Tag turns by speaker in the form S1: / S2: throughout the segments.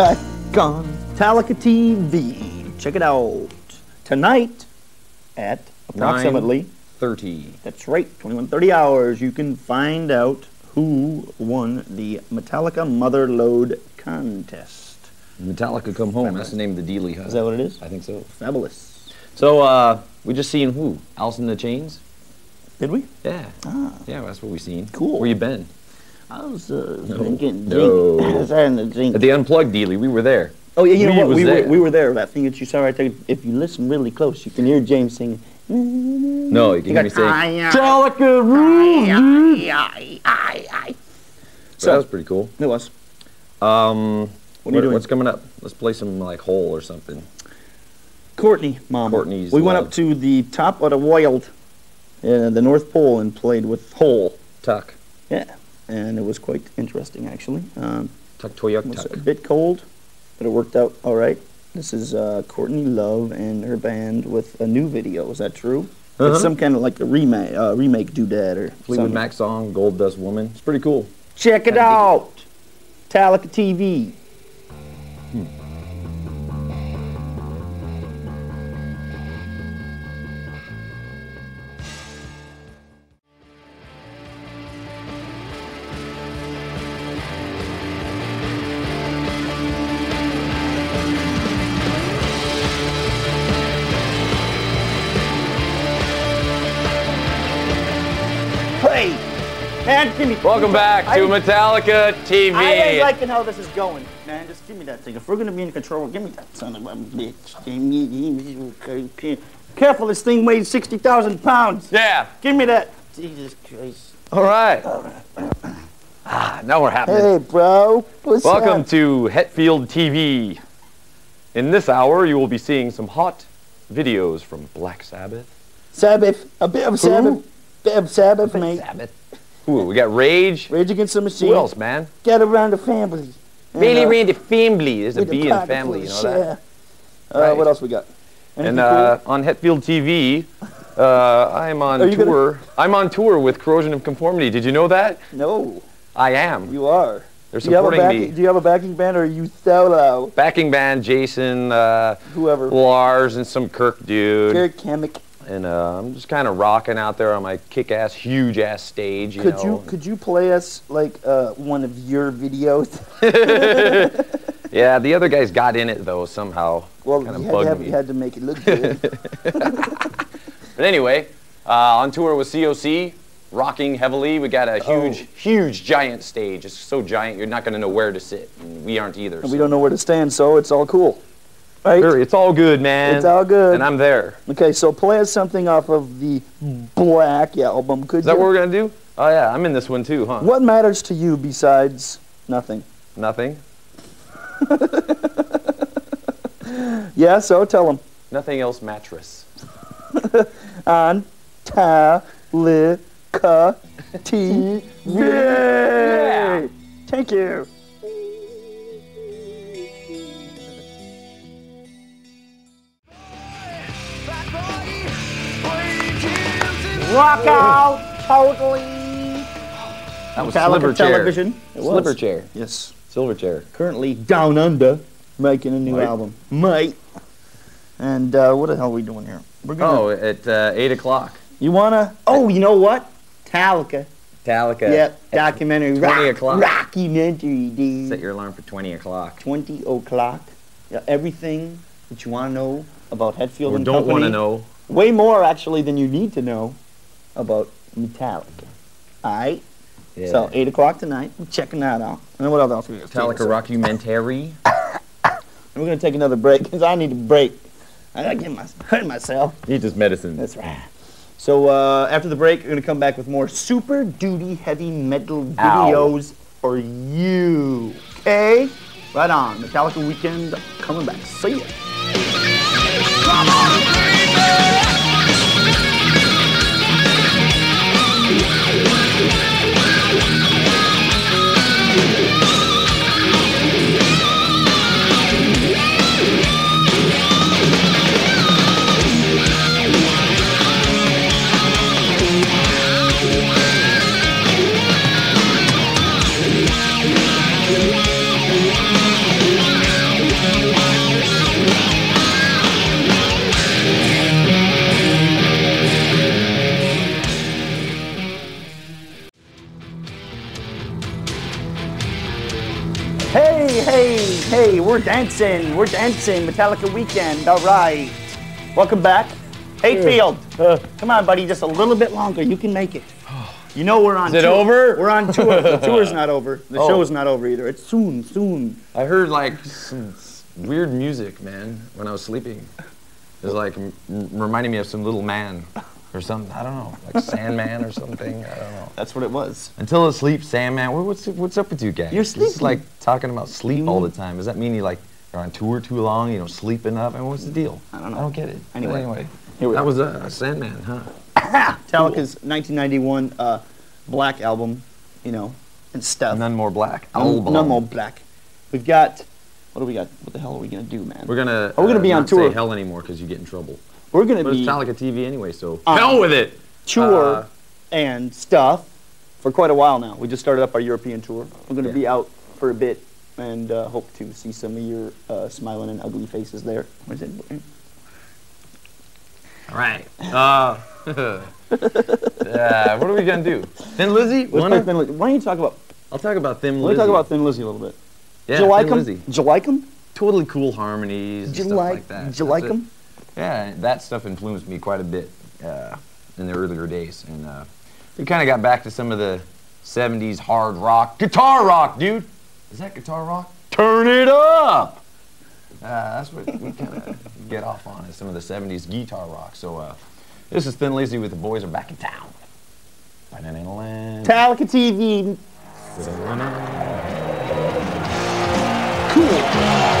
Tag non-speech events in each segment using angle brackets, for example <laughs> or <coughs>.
S1: back on Metallica TV. Check it out tonight at approximately.
S2: 30.
S1: That's right, 21:30 hours. You can find out who won the Metallica Mother Load contest.
S2: Metallica Come Home. That's the name of the dealie, huh?
S1: Is that what it is?
S2: I think so.
S1: Fabulous.
S2: So, uh, we just seen who? Alice in the Chains?
S1: Did we?
S2: Yeah.
S1: Ah,
S2: Yeah, that's what we seen.
S1: Cool.
S2: Where you been?
S1: I was uh,
S2: No.
S1: drinking.
S2: No.
S1: Drink, <laughs> I was having a drink.
S2: At the Unplugged dealie, we were there.
S1: Oh yeah, you know what? We
S2: there.
S1: were, we were there. That thing that you saw right there. If you listen really close, you can hear James singing.
S2: No, you can hear me saying,
S1: Metallica
S2: so that was pretty cool.
S1: It was.
S2: Um,
S1: What are you doing?
S2: What's coming up? Let's play some like Hole or something.
S1: Courtney, mom.
S2: Courtney's
S1: We went up to the top of the wild, uh, the North Pole, and played with Hole.
S2: Tuck.
S1: Yeah, and it was quite interesting actually. Um,
S2: Tuck
S1: was
S2: Tuck.
S1: a bit cold, but it worked out all right. This is uh, Courtney Love and her band with a new video. Is that true?
S2: Uh-huh.
S1: It's some kind of like a remake, uh, remake doodad or
S2: Fleetwood. Mac song, Gold Dust Woman. It's pretty cool.
S1: Check it out. Metallica TV. Man, give me.
S2: Welcome back to Metallica TV.
S1: I ain't liking how this is going, man. Just give me that thing. If we're gonna be in control, give me that son of a bitch. Give me, give me- Careful, this thing weighs sixty thousand pounds.
S2: yeah.
S1: Give me that. Jesus Christ.
S2: All right. Ah, now we're happening.
S1: Hey, bro. What's
S2: Welcome
S1: up?
S2: to Hetfield TV. In this hour, you will be seeing some hot videos from Black Sabbath.
S1: Sabbath. A bit of Sabbath. Bit of Sabbath, mate.
S2: Sabbath. Ooh, we got Rage.
S1: Rage Against the Machine.
S2: Who else, man?
S1: Get around the family.
S2: Really,
S1: uh,
S2: Randy Family. There's a
S1: the
S2: B in family, you know that?
S1: shit. Uh,
S2: Right.
S1: what else we got? Anything
S2: And uh, on Hetfield TV, uh, I'm on
S1: Are you gonna-
S2: tour. I'm on tour with Corrosion of Conformity. Did you know that?
S1: No,
S2: I am.
S1: you are.
S2: They're
S1: Do you, have a
S2: supporting
S1: backing,
S2: me.
S1: do you have a backing band or are you solo?
S2: Backing band, Jason, uh,
S1: Whoever.
S2: Lars, and some Kirk dude.
S1: Gary Kamek.
S2: And uh, I'm just kind of rocking out there on my kick-ass, huge-ass stage. You
S1: Could
S2: know.
S1: you could you play us like uh, one of your videos? <laughs> <laughs>
S2: Yeah, the other guys got in it though somehow.
S1: Well,
S2: Kinda
S1: you had, to
S2: bugged
S1: have,
S2: me.
S1: you had to make it look good. <laughs>
S2: But anyway, uh, on tour with COC, rocking heavily. We got a huge,
S1: Oh.
S2: huge, giant stage. It's so giant you're not going to know where to sit. And we aren't either.
S1: and
S2: so-
S1: we don't know where to stand, so it's all cool. Right?
S2: It's all good, man.
S1: It's all good.
S2: And I'm there.
S1: Okay, so play us something off of the Black album. Could
S2: Is that
S1: you?
S2: what we're gonna do? Oh yeah, I'm in this one too, huh?
S1: What matters to you besides nothing?
S2: Nothing. <laughs>
S1: Yeah, so tell them.
S2: Nothing else. Mattress. <laughs>
S1: On Metallica TV. <laughs>
S2: Yeah.
S1: Thank you. Rock out totally.
S2: That was
S1: Metallica
S2: Sliver Chair.
S1: television. It was.
S2: Sliver Chair.
S1: Yes.
S2: Silverchair.
S1: Currently down under, making a new
S2: Right.
S1: album. Mate. And uh, what the hell are we doing here? We're gonna.
S2: Oh, at uh, eight o'clock.
S1: You wanna? Oh, you know what? Metallica.
S2: Metallica.
S1: Yep. Documentary.
S2: 20
S1: rock,
S2: o'clock.
S1: Documentary, dude.
S2: Set your alarm for 20 o'clock.
S1: 20 o'clock. Yeah, everything that you want to know about Hetfield
S2: Or
S1: and
S2: don't
S1: Company.
S2: want to know.
S1: Way more, actually, than you need to know about Metallica. All right?
S2: Yeah.
S1: So, 8 o'clock tonight. We're checking that out. And then what else we?
S2: Metallica rockumentary.
S1: And <coughs> we're going to take another break because I need a break. I got to get my, hurt myself.
S2: Need just medicine.
S1: That's right. So, uh, after the break, we're going to come back with more super duty heavy metal
S2: Ow.
S1: videos for you. Okay? Right on. Metallica Weekend coming back. See ya. Hey, hey, hey, we're dancing. We're dancing. Metallica weekend. All right. Welcome back. Hetfield. Uh. Come on, buddy. Just a little bit longer. You can make it. <sighs> You know we're on
S2: Is it
S1: tour.
S2: over?
S1: We're on tour. The <laughs> tour's not over. The
S2: Oh.
S1: show's not over either. It's soon, soon.
S2: I heard like some weird music, man, when I was sleeping. It was like reminding me of some little man or something. I don't know, like Sandman or something. I don't know.
S1: That's what it was.
S2: Until I sleep, Sandman. What's what's up with you guys?
S1: You're
S2: This is like talking about sleep all the time. Does that mean you like are on tour too long? You know, sleeping up. And what's the deal?
S1: I don't know.
S2: I don't get it. But
S1: Anyway,
S2: anyway,
S1: here we
S2: that
S1: are.
S2: was uh, Sandman, huh? <coughs>
S1: Metallica's 1991 uh, Black album, you know, and stuff.
S2: None more black.
S1: None-
S2: Album.
S1: none more black. We've got. What do we got? What the hell are we gonna do, man?
S2: We're gonna.
S1: Are we gonna
S2: uh,
S1: be on tour?
S2: Say hell anymore because you get in trouble.
S1: We're gonna
S2: But it's
S1: not
S2: like a TV anyway, so
S1: Um,
S2: hell with it.
S1: tour
S2: Uh,
S1: and stuff for quite a while now. We just started up our European tour. We're going to
S2: Yeah.
S1: be out for a bit and uh, hope to see some of your uh, smiling and ugly faces there. Where's it?
S2: All right. Uh, <laughs> yeah, what are we gonna do? Thin Lizzy? Wanna-
S1: Thin Lizzy. Why don't you talk about?
S2: I'll talk about Thin Lizzy.
S1: Let
S2: Lizzy.
S1: me talk about Thin Lizzy a little bit.
S2: yeah,
S1: Did you like
S2: Thin
S1: 'em?
S2: Lizzy.
S1: Did you like 'em?
S2: Totally cool harmonies.
S1: Do you like?
S2: like that.
S1: Did you like them?
S2: Yeah, that stuff influenced me quite a bit uh, in the earlier days, and uh, we kind of got back to some of the '70s hard rock, guitar rock, dude. Is that guitar rock? Turn it up. Uh, that's what we kind of get off on is some of the '70s guitar rock. So uh, this is Thin Lizzy with the boys are back in town.
S1: Metallica TV. Cool.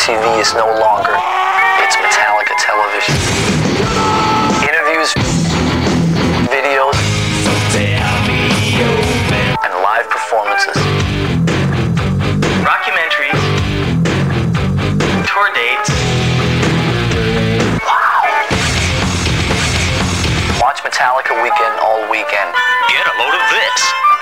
S3: MTV is no longer. It's Metallica television. Interviews, videos, and live performances. Documentaries, tour dates. Wow. Watch Metallica weekend all weekend. Get a load of this.